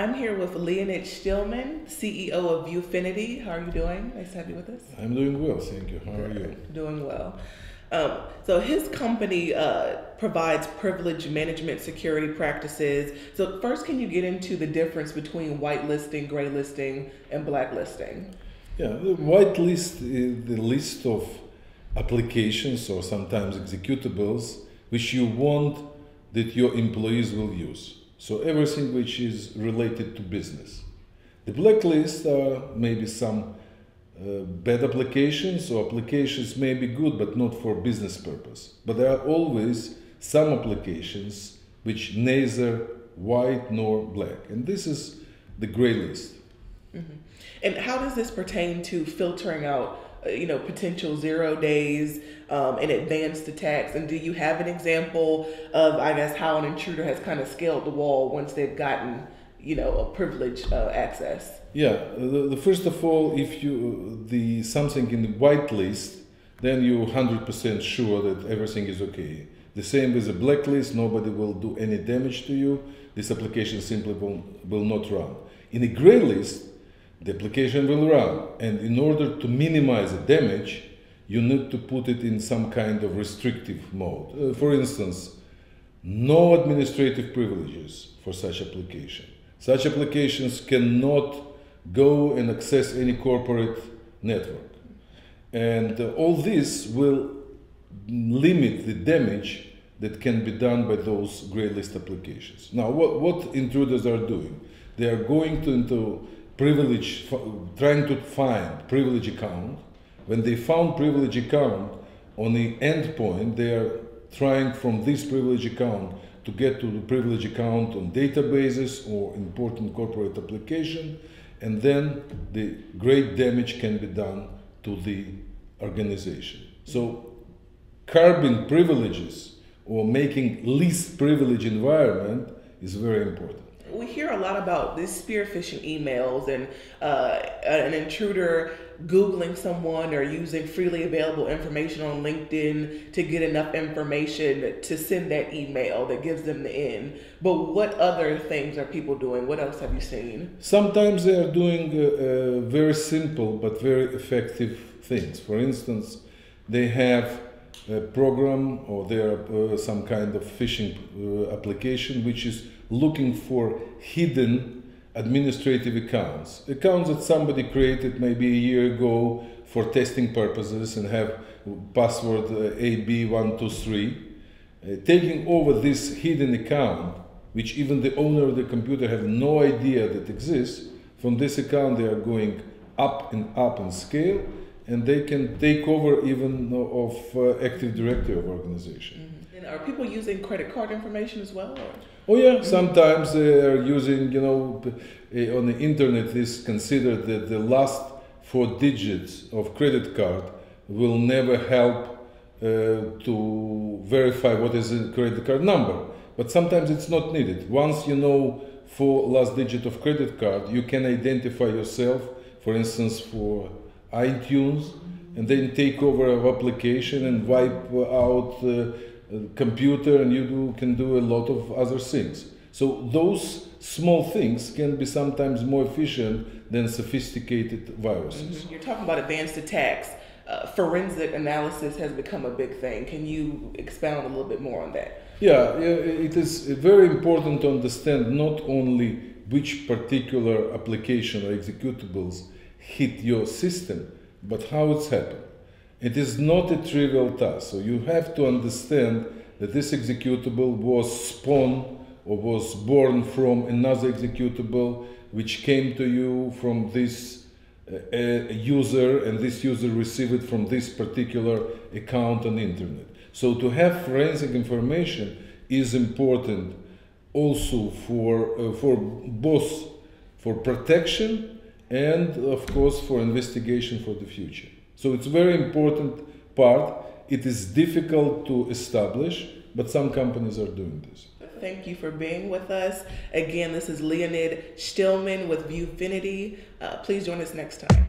I'm here with Leonid Shtilman, CEO of Viewfinity. How are you doing? Nice to have you with us. I'm doing well, thank you. How are you? Doing well. Um, so his company uh, provides privilege management security practices. So first, can you get into the difference between whitelisting, gray listing, and blacklisting? Yeah, the whitelist is the list of applications or sometimes executables which you want that your employees will use. So everything which is related to business. The blacklist are maybe some uh, bad applications or applications may be good but not for business purpose. But there are always some applications which neither white nor black. And this is the gray list. Mm-hmm. And how does this pertain to filtering out you know potential zero days um, and advanced attacks? And do you have an example of i guess how an intruder has kind of scaled the wall once they've gotten you know a privileged uh, access? Yeah the, the, first of all if you the something in the whitelist then you're 100% sure that everything is okay. The same with a blacklist nobody will do any damage to you. This application simply will, will not run. In a gray list the application will run. And in order to minimize the damage, you need to put it in some kind of restrictive mode. Uh, for instance, no administrative privileges for such application. Such applications cannot go and access any corporate network. And uh, all this will limit the damage that can be done by those gray list applications. Now, what, what intruders are doing? They are going to, into privilege, trying to find privilege account. When they found privilege account on the endpoint, they are trying from this privilege account to get to the privilege account on databases or important corporate application, and then the great damage can be done to the organization. So curbing privileges or making least privilege environment is very important we hear a lot about these spear phishing emails and uh, an intruder googling someone or using freely available information on linkedin to get enough information to send that email that gives them the in. But what other things are people doing? What else have you seen? Sometimes they are doing uh, uh, very simple but very effective things. For instance they have program or there are uh, some kind of phishing uh, application which is looking for hidden administrative accounts, accounts that somebody created maybe a year ago for testing purposes and have password uh, AB123, uh, taking over this hidden account, which even the owner of the computer have no idea that exists, from this account they are going up and up in scale and they can take over even of uh, Active Directory of organization. Mm -hmm. And are people using credit card information as well? Or? Oh yeah, sometimes they are using, you know, eh, on the internet is considered that the last four digits of credit card will never help uh, to verify what is the credit card number. But sometimes it's not needed. Once you know four last digit of credit card, you can identify yourself, for instance, for iTunes, and then take over of application and wipe out uh, computer and you do, can do a lot of other things. So those small things can be sometimes more efficient than sophisticated viruses. Mm -hmm. You're talking about advanced attacks. Uh, forensic analysis has become a big thing. Can you expound a little bit more on that? Yeah, it is very important to understand not only which particular application or executables hit your system, but how it's happened. It is not a trivial task. So you have to understand that this executable was spawned or was born from another executable which came to you from this uh, user and this user received it from this particular account on internet. So to have forensic information is important also for, uh, for both for protection and of course for investigation for the future. So it's a very important part. It is difficult to establish, but some companies are doing this. Thank you for being with us. Again, this is Leonid Shtilman with Viewfinity. Uh, please join us next time.